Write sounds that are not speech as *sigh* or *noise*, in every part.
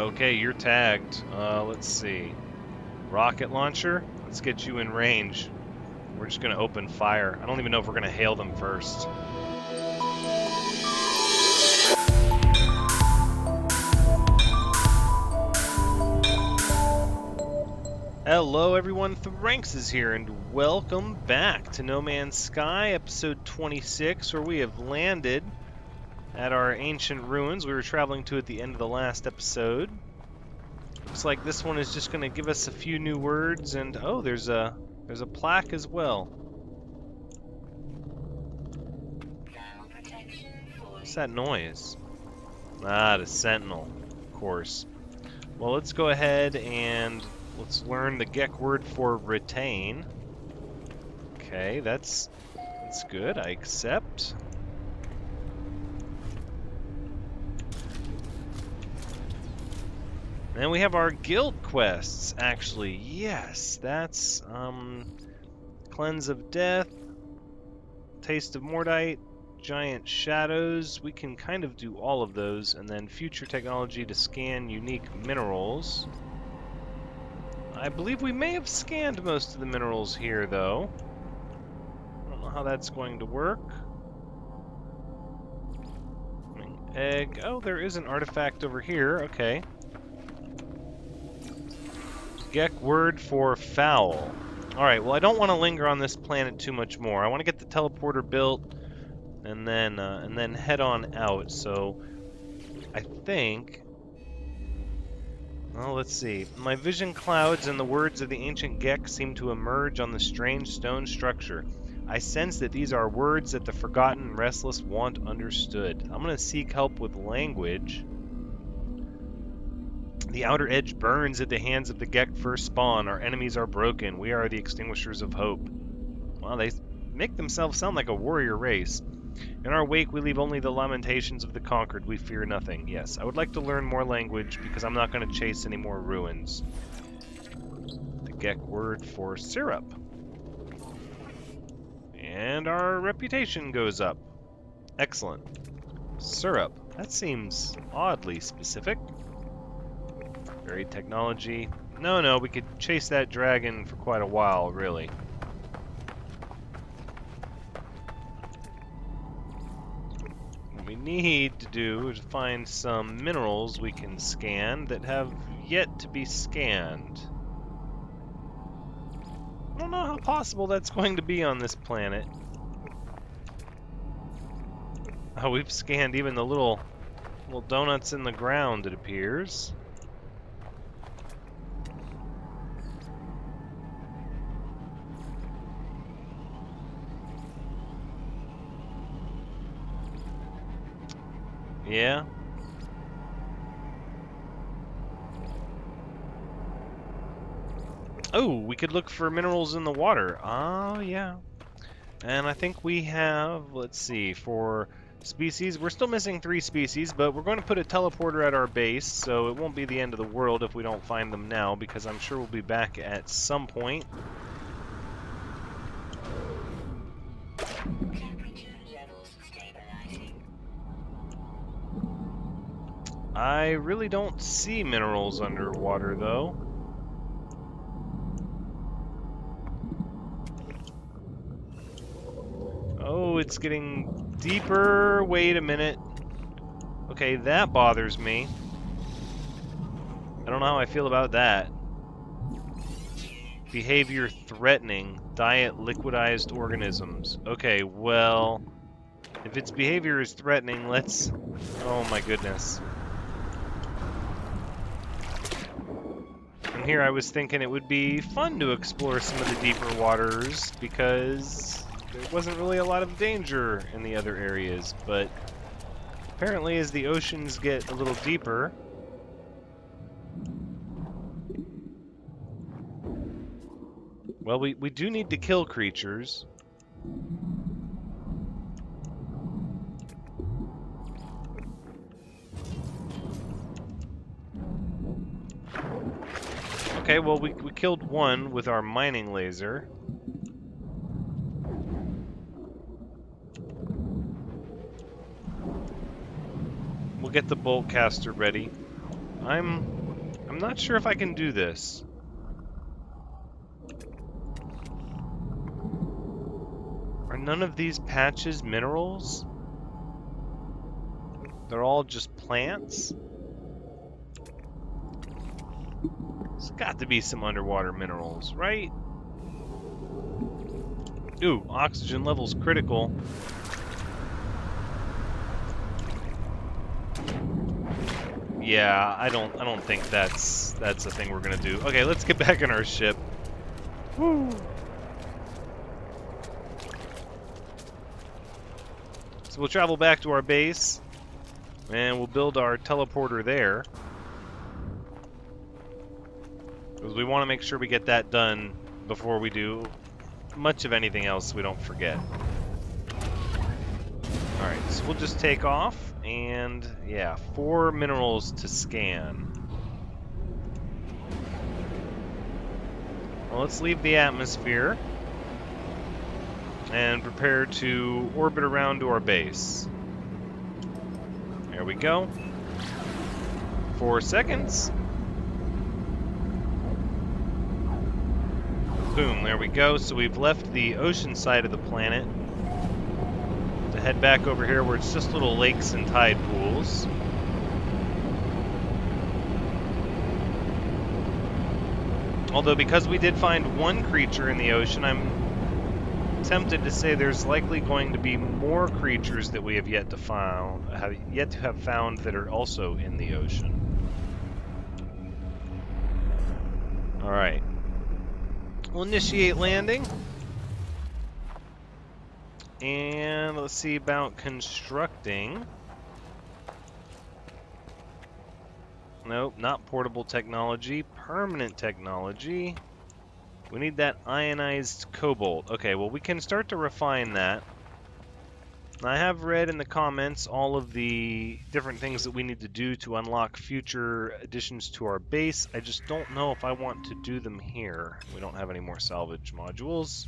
Okay, you're tagged. Uh, let's see. Rocket launcher? Let's get you in range. We're just going to open fire. I don't even know if we're going to hail them first. Hello everyone, Thranxes is here, and welcome back to No Man's Sky, episode 26, where we have landed at our ancient ruins we were traveling to at the end of the last episode. Looks like this one is just going to give us a few new words, and oh, there's a there's a plaque as well. What's that noise? Ah, the Sentinel, of course. Well, let's go ahead and let's learn the Gek word for retain. Okay, that's that's good. I accept. And we have our guild quests, actually. Yes, that's um, Cleanse of Death, Taste of Mordite, Giant Shadows. We can kind of do all of those, and then Future Technology to scan unique minerals. I believe we may have scanned most of the minerals here, though. I don't know how that's going to work. Egg. Oh, there is an artifact over here. Okay. Gek word for foul. Alright, well I don't want to linger on this planet too much more. I want to get the teleporter built and then uh, and then head on out. So I think well, let's see. My vision clouds and the words of the ancient Gek seem to emerge on the strange stone structure. I sense that these are words that the forgotten restless want understood. I'm going to seek help with language. The outer edge burns at the hands of the Gek first spawn. Our enemies are broken. We are the extinguishers of hope. Well, they make themselves sound like a warrior race. In our wake, we leave only the lamentations of the conquered. We fear nothing. Yes, I would like to learn more language because I'm not going to chase any more ruins. The Gek word for syrup. And our reputation goes up. Excellent. Syrup. That seems oddly specific. Varied technology. No, no, we could chase that dragon for quite a while, really. What we need to do is find some minerals we can scan that have yet to be scanned. I don't know how possible that's going to be on this planet. Oh, we've scanned even the little little donuts in the ground, it appears. Yeah. Oh, we could look for minerals in the water. Oh, yeah. And I think we have, let's see, for species, we're still missing three species, but we're going to put a teleporter at our base, so it won't be the end of the world if we don't find them now, because I'm sure we'll be back at some point. I really don't see minerals underwater, though. Oh, it's getting deeper. Wait a minute. Okay, that bothers me. I don't know how I feel about that. Behavior threatening. Diet liquidized organisms. Okay, well... If its behavior is threatening, let's... Oh my goodness. Here I was thinking it would be fun to explore some of the deeper waters because there wasn't really a lot of danger in the other areas, but apparently as the oceans get a little deeper, well, we, we do need to kill creatures. Okay, well, we, we killed one with our mining laser. We'll get the bolt caster ready. I'm I'm not sure if I can do this. Are none of these patches minerals? They're all just plants? There's got to be some underwater minerals, right? Ooh, oxygen levels critical. Yeah, I don't I don't think that's that's the thing we're gonna do. Okay, let's get *laughs* back in our ship. Woo. So we'll travel back to our base and we'll build our teleporter there. Because we want to make sure we get that done before we do much of anything else we don't forget. Alright, so we'll just take off, and yeah, four minerals to scan. Well, let's leave the atmosphere and prepare to orbit around to our base. There we go. Four seconds. Boom, there we go. So we've left the ocean side of the planet to head back over here where it's just little lakes and tide pools. Although because we did find one creature in the ocean, I'm tempted to say there's likely going to be more creatures that we have yet to found, have yet to have found that are also in the ocean. All right. We'll initiate landing. And let's see about constructing. Nope, not portable technology. Permanent technology. We need that ionized cobalt. Okay, well we can start to refine that. I have read in the comments all of the different things that we need to do to unlock future additions to our base. I just don't know if I want to do them here. We don't have any more salvage modules.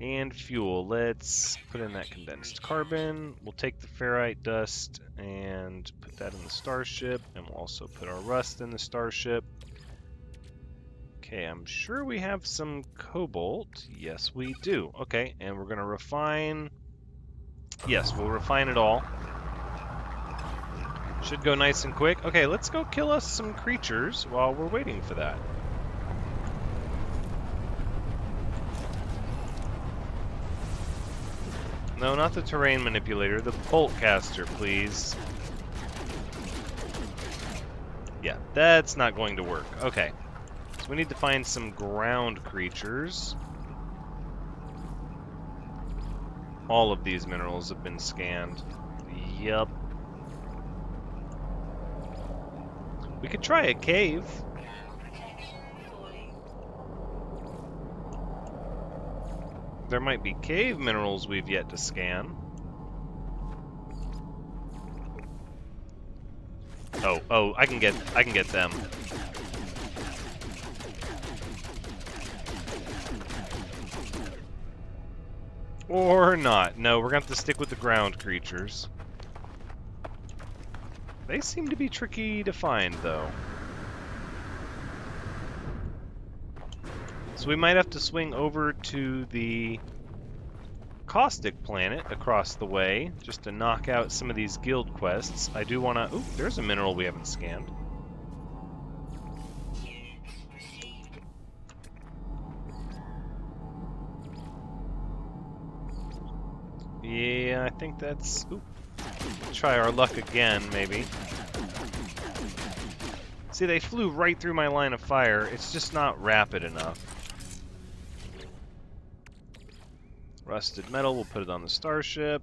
And fuel. Let's put in that condensed carbon. We'll take the ferrite dust and put that in the starship. And we'll also put our rust in the starship. Okay, I'm sure we have some cobalt. Yes, we do. Okay, and we're going to refine... Yes, we'll refine it all. Should go nice and quick. Okay, let's go kill us some creatures while we're waiting for that. No, not the terrain manipulator, the bolt caster, please. Yeah, that's not going to work. Okay we need to find some ground creatures. All of these minerals have been scanned. Yup. We could try a cave. There might be cave minerals we've yet to scan. Oh, oh, I can get I can get them. Or not. No, we're going to have to stick with the ground creatures. They seem to be tricky to find, though. So we might have to swing over to the caustic planet across the way just to knock out some of these guild quests. I do want to... Ooh, there's a mineral we haven't scanned. I think that's... Ooh. Try our luck again, maybe. See, they flew right through my line of fire. It's just not rapid enough. Rusted metal, we'll put it on the starship.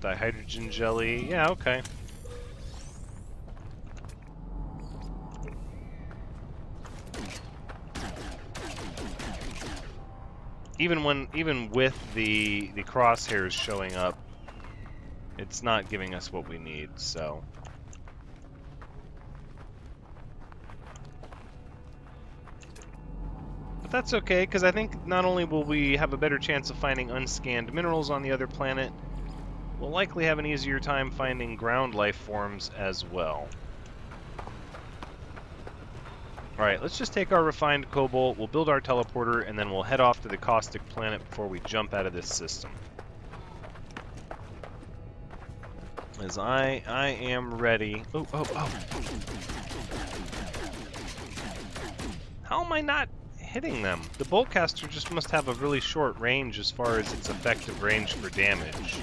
Dihydrogen jelly, yeah, okay. Even when even with the the crosshairs showing up, it's not giving us what we need. So. But that's okay, because I think not only will we have a better chance of finding unscanned minerals on the other planet, we'll likely have an easier time finding ground life forms as well. Alright, let's just take our refined cobalt, we'll build our teleporter, and then we'll head off to the caustic planet before we jump out of this system. As I, I am ready. Oh, oh, oh. How am I not hitting them? The boltcaster just must have a really short range as far as its effective range for damage.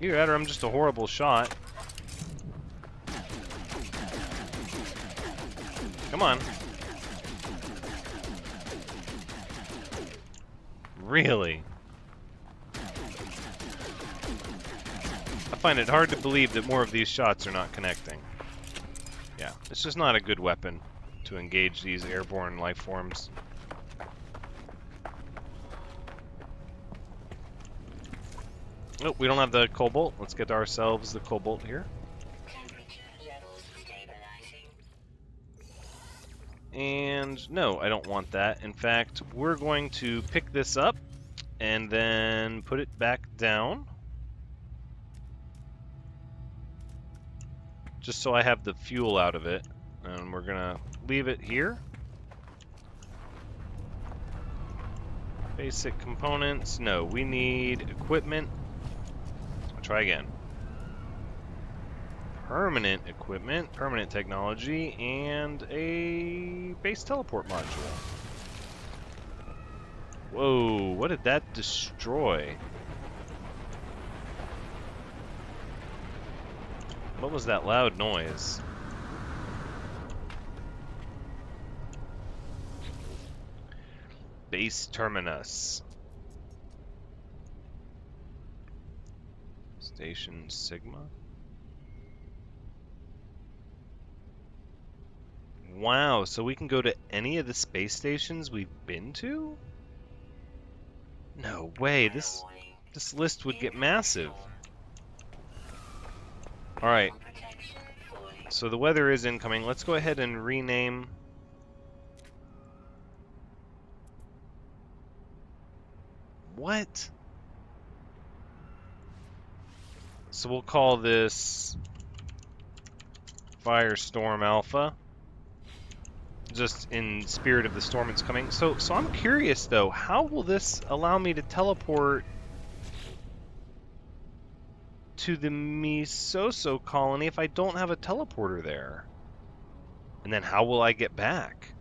Either that or I'm just a horrible shot. Come on. Really? I find it hard to believe that more of these shots are not connecting. Yeah, it's just not a good weapon to engage these airborne life forms. Oh, we don't have the cobalt. Let's get ourselves the cobalt here. And no, I don't want that. In fact, we're going to pick this up and then put it back down. Just so I have the fuel out of it. And we're gonna leave it here. Basic components. No, we need equipment. I'll try again permanent equipment, permanent technology, and a base teleport module. Whoa, what did that destroy? What was that loud noise? Base terminus. Station Sigma? Wow, so we can go to any of the space stations we've been to? No way, this this list would get massive. Alright. So the weather is incoming. Let's go ahead and rename... What? So we'll call this Firestorm Alpha just in spirit of the storm that's coming. So, so I'm curious though, how will this allow me to teleport to the Misoso colony if I don't have a teleporter there? And then how will I get back?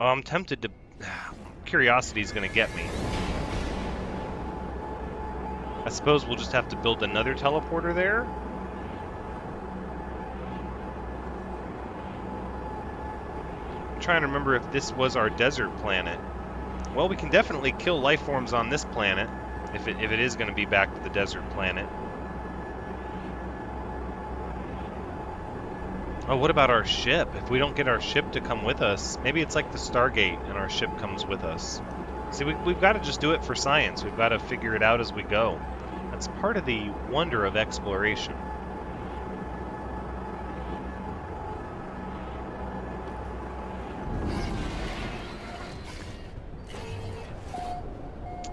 Oh, I'm tempted to... *sighs* Curiosity is going to get me. I suppose we'll just have to build another teleporter there? Trying to remember if this was our desert planet. Well, we can definitely kill life forms on this planet, if it, if it is going to be back to the desert planet. Oh, what about our ship? If we don't get our ship to come with us, maybe it's like the Stargate and our ship comes with us. See, we, we've got to just do it for science. We've got to figure it out as we go. That's part of the wonder of exploration.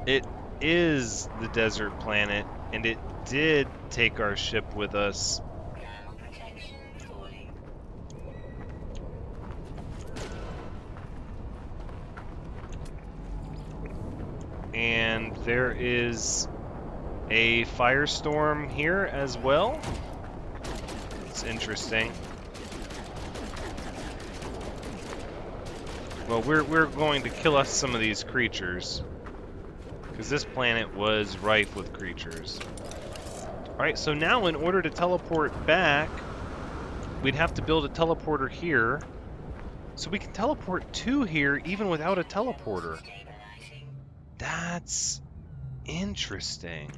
It is the desert planet, and it did take our ship with us. And there is a firestorm here as well. It's interesting. Well, we're, we're going to kill us some of these creatures. Because this planet was rife with creatures. Alright, so now in order to teleport back, we'd have to build a teleporter here. So we can teleport to here even without a teleporter. That's interesting.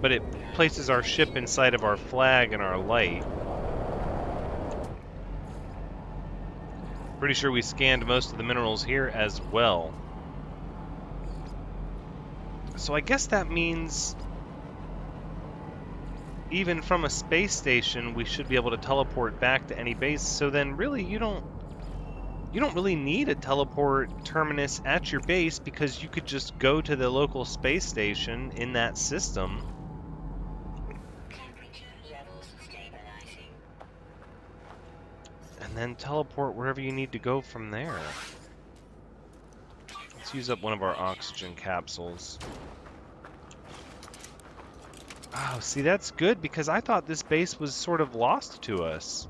But it places our ship inside of our flag and our light. Pretty sure we scanned most of the minerals here as well. So I guess that means even from a space station, we should be able to teleport back to any base. So then really you don't you don't really need a teleport terminus at your base because you could just go to the local space station in that system. And then teleport wherever you need to go from there. Let's use up one of our oxygen capsules. Oh, see, that's good because I thought this base was sort of lost to us.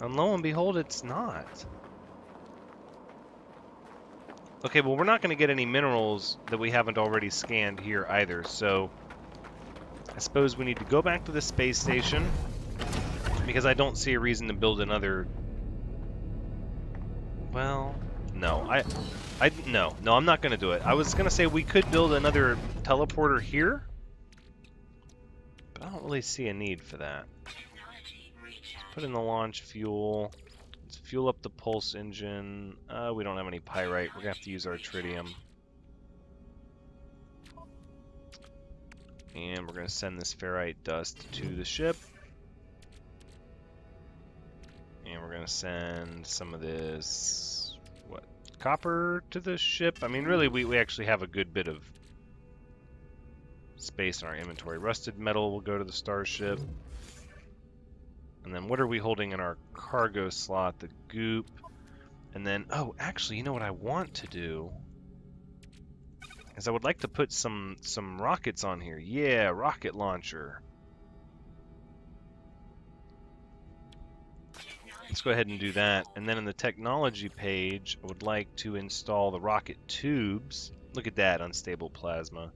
And lo and behold, it's not. Okay, well, we're not going to get any minerals that we haven't already scanned here either, so I suppose we need to go back to the space station because I don't see a reason to build another... Well, no. I, I, no, no, I'm not going to do it. I was going to say we could build another teleporter here, but I don't really see a need for that. Put in the launch fuel. Let's fuel up the pulse engine. Uh, we don't have any pyrite. We're to have to use our tritium. And we're going to send this ferrite dust to the ship. And we're going to send some of this, what, copper to the ship? I mean, really, we, we actually have a good bit of space in our inventory. Rusted metal will go to the starship. And then what are we holding in our cargo slot? The goop. And then, oh, actually, you know what I want to do? Is I would like to put some, some rockets on here. Yeah, rocket launcher. Let's go ahead and do that. And then in the technology page, I would like to install the rocket tubes. Look at that, unstable plasma.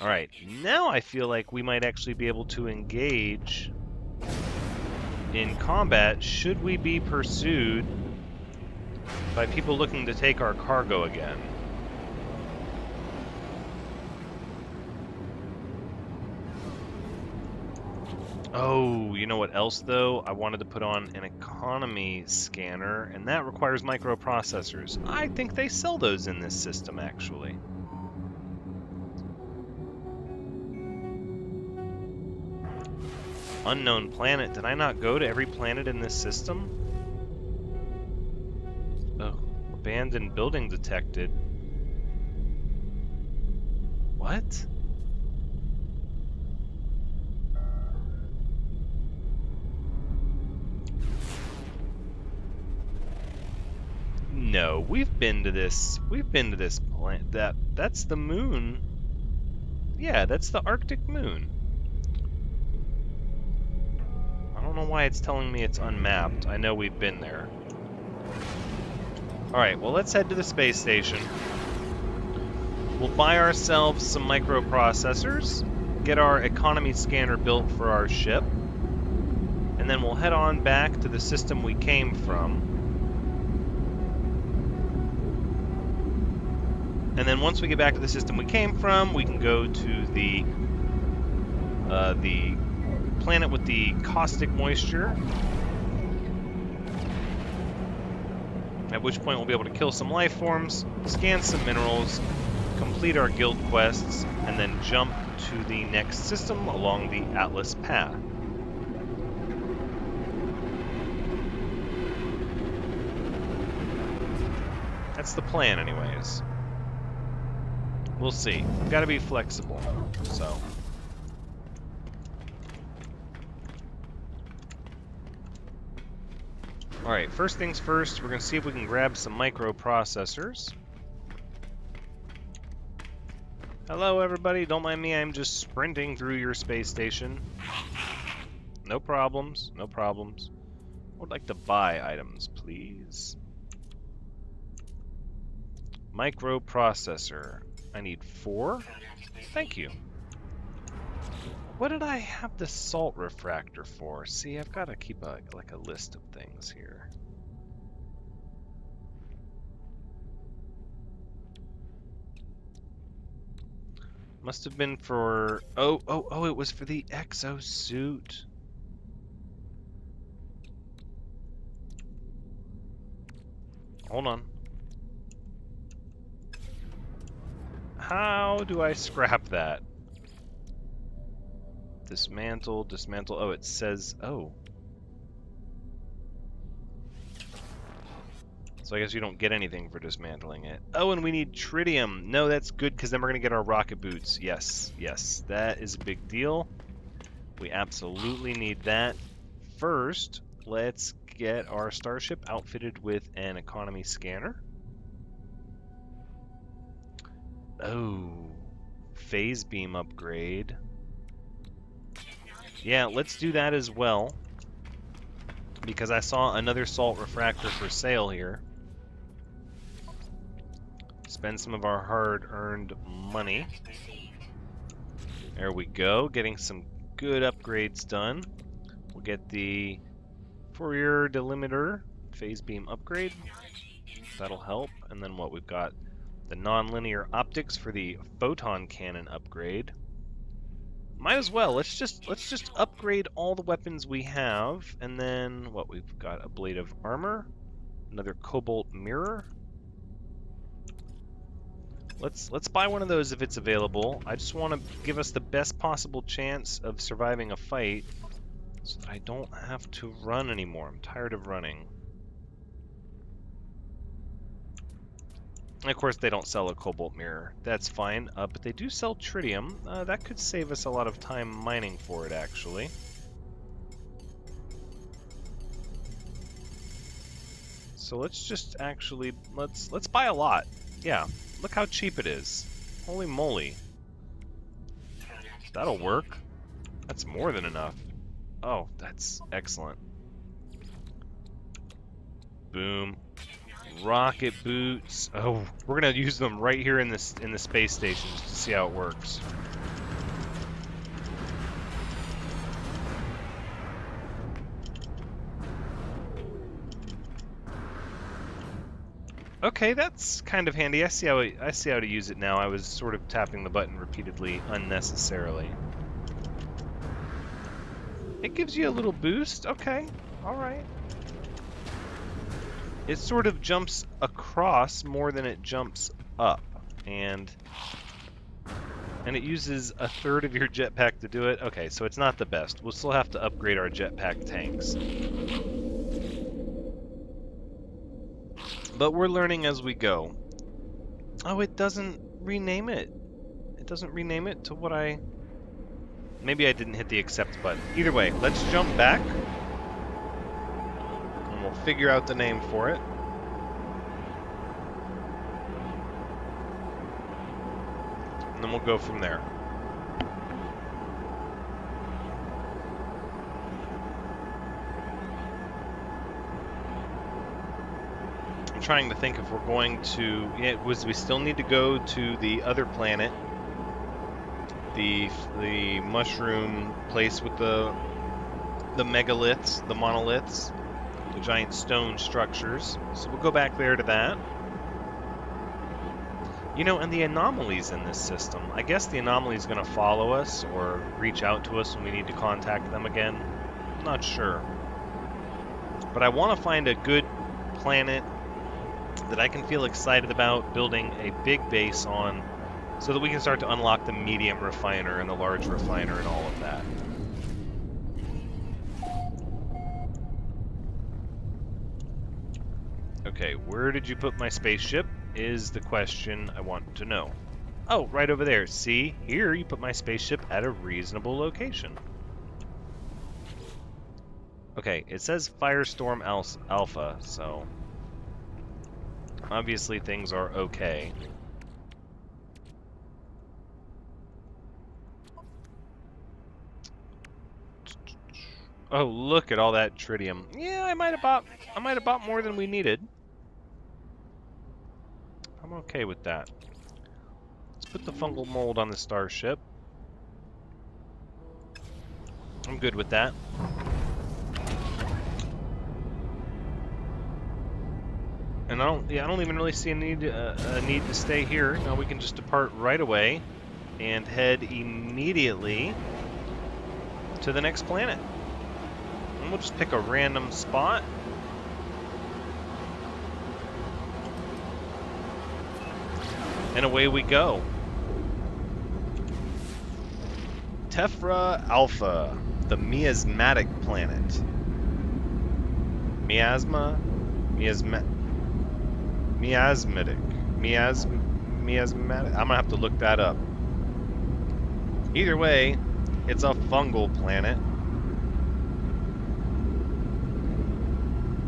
Alright, now I feel like we might actually be able to engage in combat should we be pursued by people looking to take our cargo again. Oh, you know what else though? I wanted to put on an economy scanner, and that requires microprocessors. I think they sell those in this system, actually. Unknown planet. Did I not go to every planet in this system? Oh, abandoned building detected. What? No, we've been to this. We've been to this planet. That that's the moon. Yeah, that's the Arctic moon. I don't know why it's telling me it's unmapped. I know we've been there. Alright, well let's head to the space station. We'll buy ourselves some microprocessors, get our economy scanner built for our ship, and then we'll head on back to the system we came from. And then once we get back to the system we came from, we can go to the uh, the planet with the caustic moisture. At which point we'll be able to kill some life forms, scan some minerals, complete our guild quests, and then jump to the next system along the Atlas path. That's the plan anyways. We'll see. We've got to be flexible, so... Alright, first things first, we're going to see if we can grab some microprocessors. Hello everybody, don't mind me, I'm just sprinting through your space station. No problems, no problems. I would like to buy items, please. Microprocessor. I need four? Thank you. What did I have the salt refractor for? See, I've got to keep a like a list of things here. Must have been for... Oh, oh, oh, it was for the exosuit. Hold on. How do I scrap that? Dismantle, dismantle. Oh, it says, oh. So I guess you don't get anything for dismantling it. Oh, and we need tritium. No, that's good because then we're going to get our rocket boots. Yes, yes, that is a big deal. We absolutely need that. First, let's get our starship outfitted with an economy scanner. Oh, phase beam upgrade. Yeah, let's do that as well. Because I saw another salt refractor for sale here. Spend some of our hard-earned money. There we go, getting some good upgrades done. We'll get the Fourier delimiter phase beam upgrade. That'll help. And then what we've got the nonlinear optics for the photon cannon upgrade. Might as well. Let's just let's just upgrade all the weapons we have, and then what we've got ablative armor, another cobalt mirror. Let's let's buy one of those if it's available. I just want to give us the best possible chance of surviving a fight, so that I don't have to run anymore. I'm tired of running. Of course, they don't sell a cobalt mirror. That's fine, uh, but they do sell tritium. Uh, that could save us a lot of time mining for it, actually. So let's just actually let's let's buy a lot. Yeah, look how cheap it is. Holy moly. That'll work. That's more than enough. Oh, that's excellent. Boom rocket boots. Oh, we're gonna use them right here in this in the space station just to see how it works. Okay, that's kind of handy. I see how I see how to use it now. I was sort of tapping the button repeatedly unnecessarily. It gives you a little boost. Okay, all right it sort of jumps across more than it jumps up, and and it uses a third of your jetpack to do it. Okay, so it's not the best. We'll still have to upgrade our jetpack tanks. But we're learning as we go. Oh, it doesn't rename it. It doesn't rename it to what I... Maybe I didn't hit the accept button. Either way, let's jump back figure out the name for it. And then we'll go from there. I'm trying to think if we're going to... Yeah, was we still need to go to the other planet. The, the mushroom place with the the megaliths, the monoliths the giant stone structures. So we'll go back there to that. You know, and the anomalies in this system. I guess the anomaly is going to follow us or reach out to us when we need to contact them again. I'm not sure. But I want to find a good planet that I can feel excited about building a big base on so that we can start to unlock the medium refiner and the large refiner and all of that. Okay, where did you put my spaceship is the question I want to know. Oh, right over there. See, here you put my spaceship at a reasonable location. Okay, it says Firestorm Alpha, so obviously things are okay. Oh, look at all that tritium. Yeah, I might have bought I might have bought more than we needed. Okay with that. Let's put the fungal mold on the starship. I'm good with that. And I don't, yeah, I don't even really see a need, uh, a need to stay here. Now we can just depart right away and head immediately to the next planet. And we'll just pick a random spot And away we go. Tephra Alpha, the miasmatic planet. Miasma? Miasma... Miasmatic. Mias miasmatic. I'm gonna have to look that up. Either way, it's a fungal planet.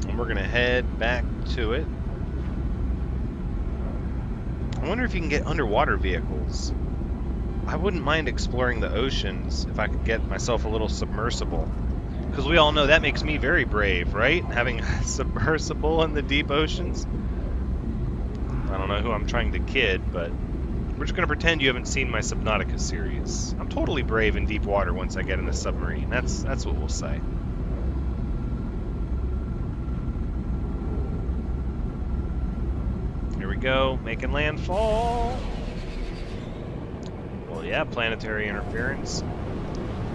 And we're gonna head back to it. I wonder if you can get underwater vehicles. I wouldn't mind exploring the oceans if I could get myself a little submersible. Because we all know that makes me very brave, right? *laughs* Having a submersible in the deep oceans. I don't know who I'm trying to kid, but we're just going to pretend you haven't seen my Subnautica series. I'm totally brave in deep water once I get in a submarine. That's, that's what we'll say. Here we go, making landfall. Well, yeah, planetary interference.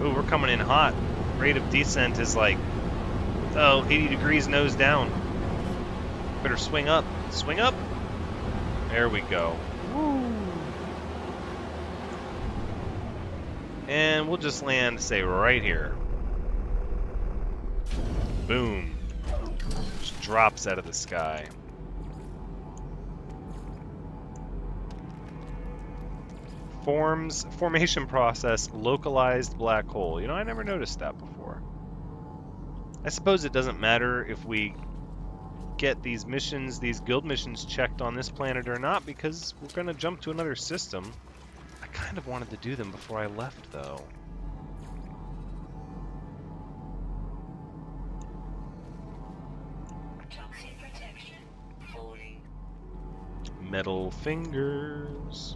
Ooh, we're coming in hot. Rate of descent is like, oh, 80 degrees nose down. Better swing up. Swing up. There we go. Woo. And we'll just land, say, right here. Boom. Just drops out of the sky. Forms, formation process, localized black hole. You know, I never noticed that before. I suppose it doesn't matter if we get these missions, these guild missions checked on this planet or not, because we're going to jump to another system. I kind of wanted to do them before I left, though. Metal fingers.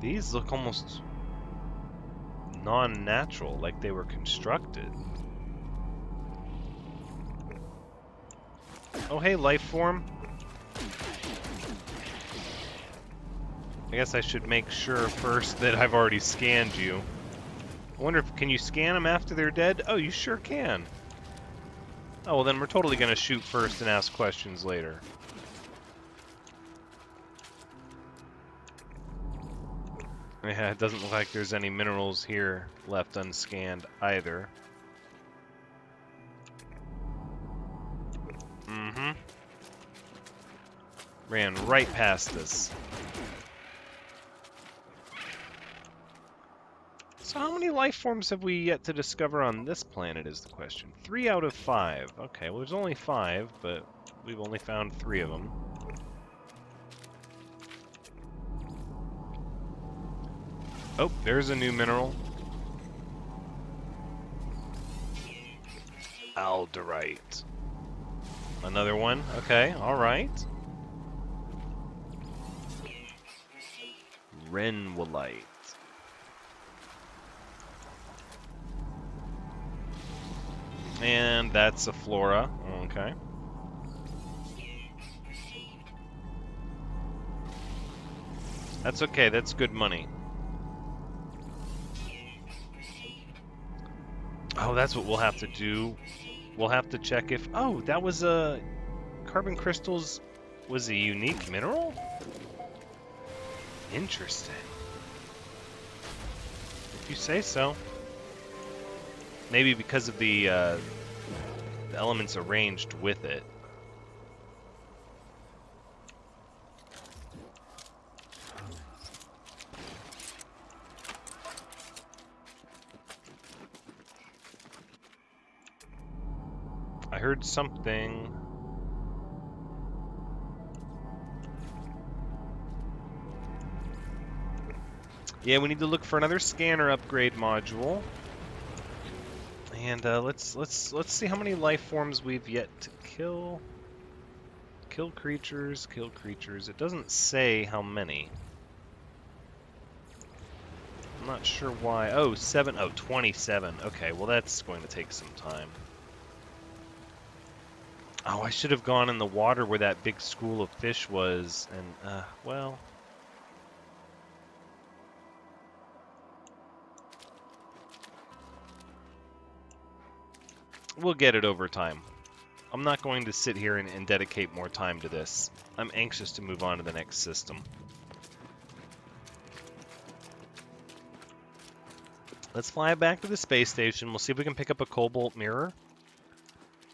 These look almost non-natural, like they were constructed. Oh hey, life form. I guess I should make sure first that I've already scanned you. I wonder if, can you scan them after they're dead? Oh, you sure can. Oh, well then we're totally gonna shoot first and ask questions later. Yeah, it doesn't look like there's any minerals here left unscanned either. Mm-hmm. Ran right past us. So how many life forms have we yet to discover on this planet is the question. Three out of five. Okay, well there's only five, but we've only found three of them. Oh, there's a new mineral. Alderite. Another one. Okay, alright. Renwolite. And that's a flora. Okay. That's okay, that's good money. That's what we'll have to do. We'll have to check if... Oh, that was a... Carbon crystals was a unique mineral? Interesting. If you say so. Maybe because of the, uh, the elements arranged with it. Heard something. Yeah, we need to look for another scanner upgrade module. And uh, let's let's let's see how many life forms we've yet to kill. Kill creatures, kill creatures. It doesn't say how many. I'm not sure why. Oh, seven. Oh, 27. Okay, well that's going to take some time. Oh, I should have gone in the water where that big school of fish was, and, uh, well... We'll get it over time. I'm not going to sit here and, and dedicate more time to this. I'm anxious to move on to the next system. Let's fly back to the space station. We'll see if we can pick up a cobalt mirror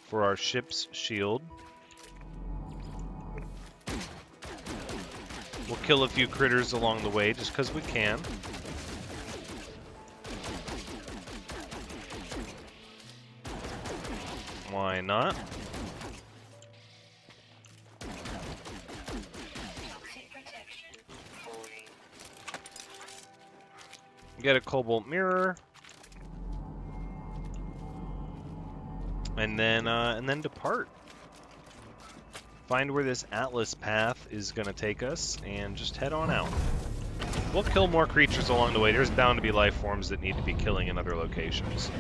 for our ship's shield. We'll kill a few critters along the way just because we can. Why not? Get a cobalt mirror. And then, uh, and then depart. Find where this Atlas path is going to take us, and just head on out. We'll kill more creatures along the way. There's bound to be life forms that need to be killing in other locations.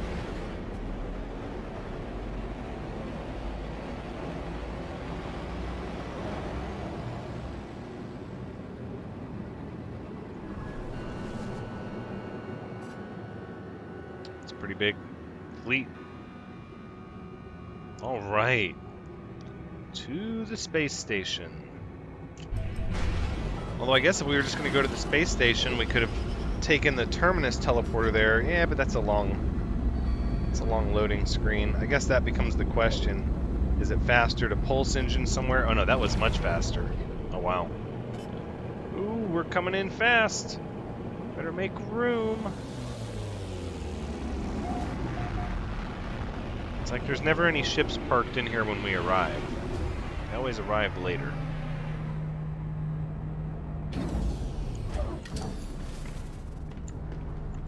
It's a pretty big fleet. All right. To the space station. Although I guess if we were just going to go to the space station, we could have taken the Terminus teleporter there. Yeah, but that's a long, it's a long loading screen. I guess that becomes the question. Is it faster to pulse engine somewhere? Oh no, that was much faster. Oh wow. Ooh, we're coming in fast. Better make room. It's like there's never any ships parked in here when we arrive. They always arrive later.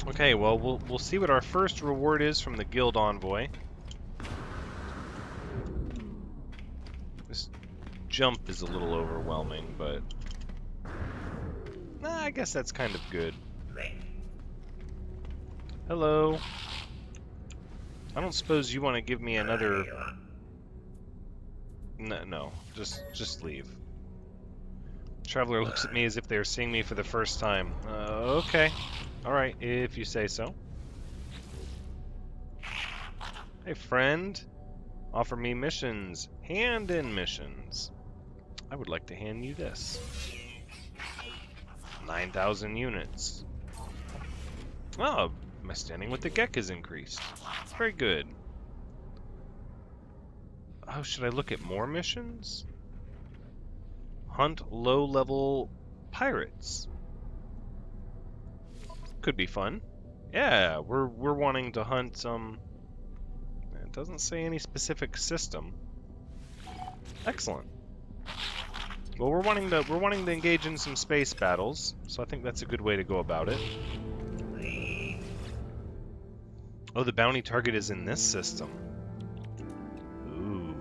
Okay, well, we'll we'll see what our first reward is from the guild envoy. This jump is a little overwhelming, but nah, I guess that's kind of good. Hello. I don't suppose you want to give me another. No, no, just just leave. Traveler looks at me as if they are seeing me for the first time. Uh, okay. Alright, if you say so. Hey, friend. Offer me missions. Hand in missions. I would like to hand you this. 9,000 units. Oh, my standing with the Gek has increased. Very good. Oh, should I look at more missions? Hunt low-level pirates. Could be fun. Yeah, we're we're wanting to hunt some. It doesn't say any specific system. Excellent. Well, we're wanting to we're wanting to engage in some space battles, so I think that's a good way to go about it. Oh, the bounty target is in this system. Ooh.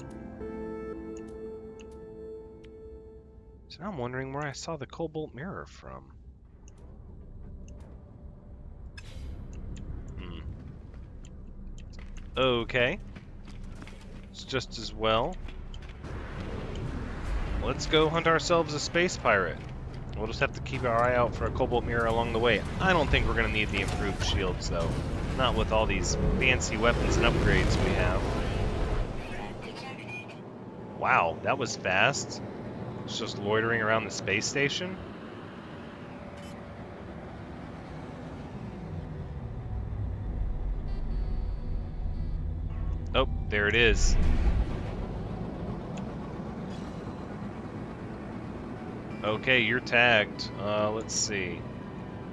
So now I'm wondering where I saw the cobalt mirror from. Hmm. Okay. It's just as well. Let's go hunt ourselves a space pirate. We'll just have to keep our eye out for a cobalt mirror along the way. I don't think we're going to need the improved shields, though. Not with all these fancy weapons and upgrades we have. Wow, that was fast. It's just loitering around the space station? Oh, there it is. Okay, you're tagged. Uh, let's see.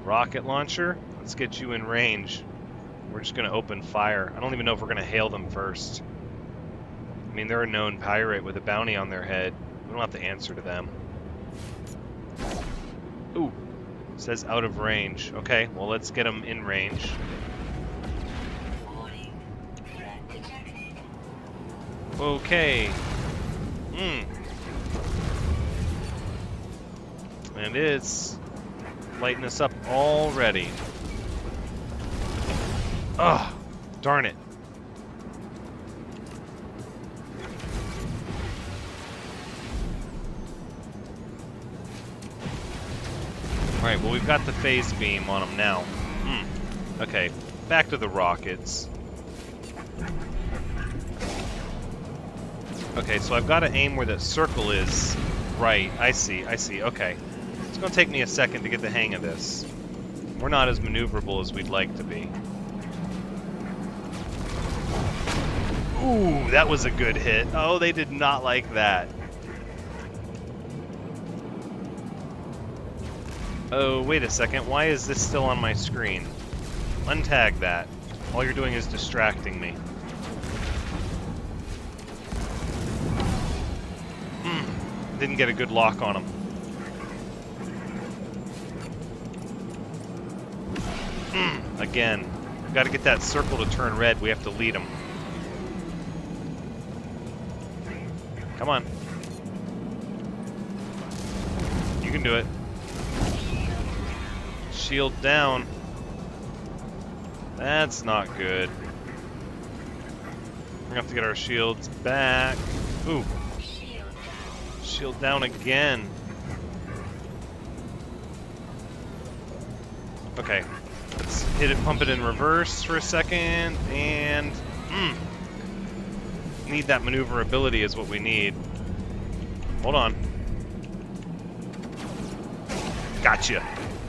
Rocket launcher? Let's get you in range. We're just going to open fire. I don't even know if we're going to hail them first. I mean, they're a known pirate with a bounty on their head. We don't have to answer to them. Ooh. says out of range. Okay, well let's get them in range. Okay. Hmm. And it's lighting us up already. Ugh, darn it. Alright, well we've got the phase beam on them now. Hmm. Okay, back to the rockets. Okay, so I've got to aim where that circle is. Right, I see, I see, okay. It's going to take me a second to get the hang of this. We're not as maneuverable as we'd like to be. Ooh, that was a good hit. Oh, they did not like that. Oh, wait a second. Why is this still on my screen? Untag that. All you're doing is distracting me. Hmm. Didn't get a good lock on him. Hmm. Again. Got to get that circle to turn red. We have to lead him. Come on. You can do it. Shield down. That's not good. We're gonna have to get our shields back. Ooh. Shield down again. Okay. Let's hit it, pump it in reverse for a second, and... Mm, need that maneuverability is what we need. Hold on. Gotcha.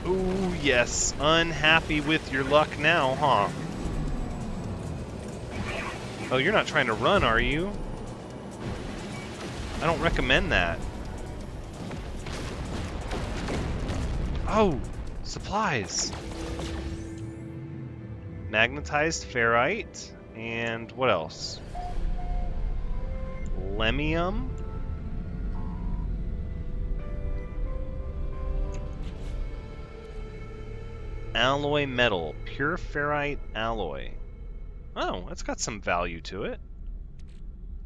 Ooh, yes. Unhappy with your luck now, huh? Oh, you're not trying to run, are you? I don't recommend that. Oh, supplies. Magnetized ferrite, and what else? Lemium? Alloy metal, pure ferrite alloy. Oh, that's got some value to it.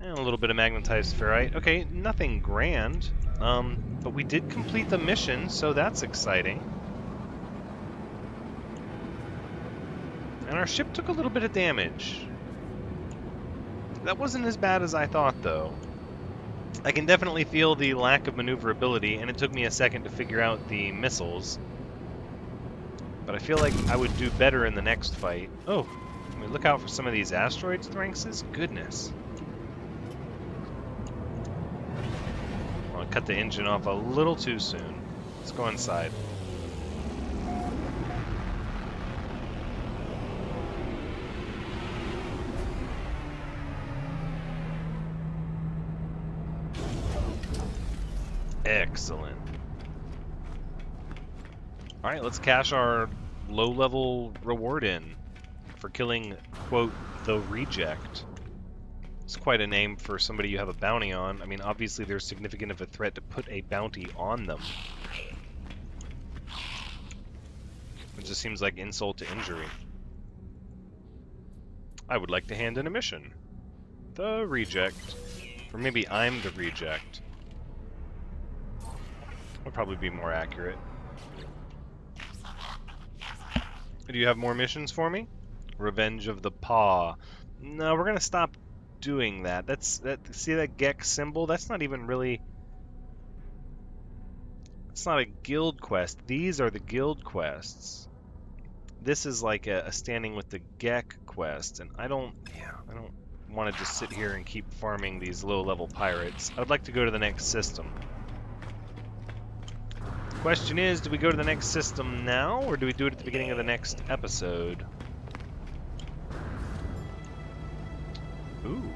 And a little bit of magnetized ferrite. Okay, nothing grand. Um, but we did complete the mission, so that's exciting. And our ship took a little bit of damage. That wasn't as bad as I thought, though. I can definitely feel the lack of maneuverability, and it took me a second to figure out the missiles. But I feel like I would do better in the next fight. Oh, can we look out for some of these asteroids, Thranxes? Goodness. I'll cut the engine off a little too soon. Let's go inside. Excellent. Alright, let's cash our low-level reward in for killing, quote, the reject. It's quite a name for somebody you have a bounty on. I mean, obviously they're significant of a threat to put a bounty on them. It just seems like insult to injury. I would like to hand in a mission. The reject. Or maybe I'm the reject. Would probably be more accurate. Do you have more missions for me? Revenge of the Paw. No, we're gonna stop doing that. That's that. See that Gek's symbol? That's not even really. It's not a guild quest. These are the guild quests. This is like a, a standing with the Gek quest, and I don't. Yeah, I don't want to just sit here and keep farming these low-level pirates. I'd like to go to the next system. Question is, do we go to the next system now, or do we do it at the beginning of the next episode? Ooh,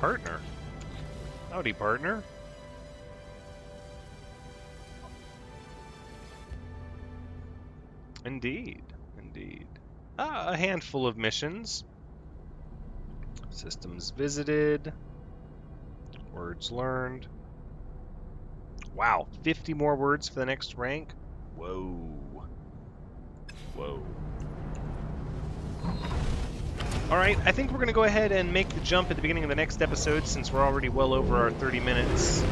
partner. Howdy, partner. Indeed, indeed. Ah, a handful of missions. Systems visited. Words learned. Wow, 50 more words for the next rank? Whoa. Whoa. Alright, I think we're going to go ahead and make the jump at the beginning of the next episode since we're already well over our 30 minutes.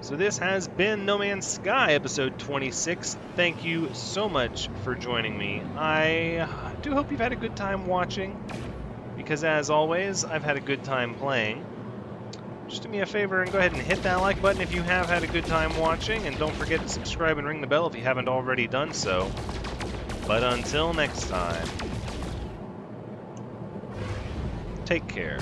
So this has been No Man's Sky, episode 26. Thank you so much for joining me. I do hope you've had a good time watching, because as always, I've had a good time playing just do me a favor and go ahead and hit that like button if you have had a good time watching, and don't forget to subscribe and ring the bell if you haven't already done so. But until next time, take care.